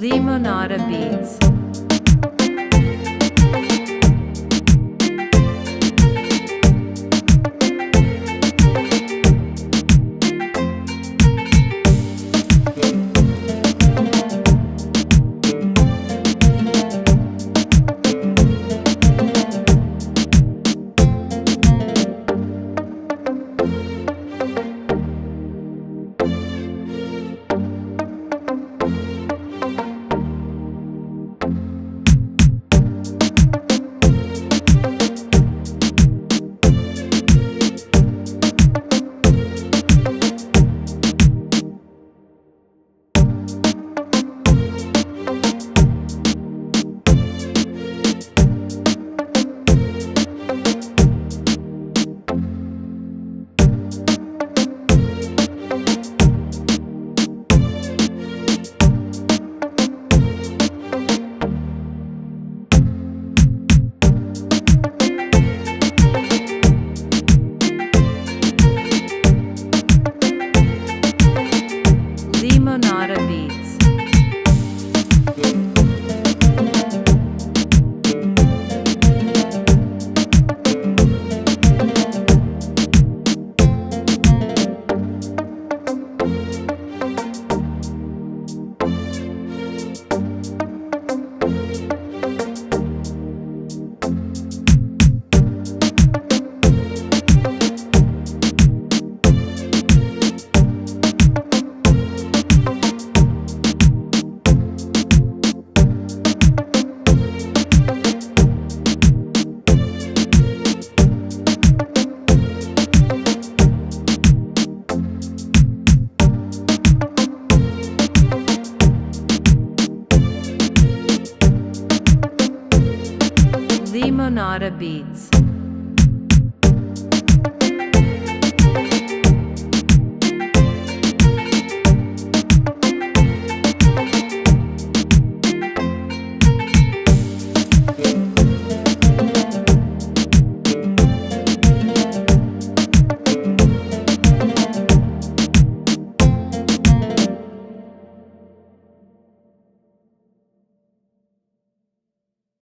Limonada Beats. Limonada Sonata Beats.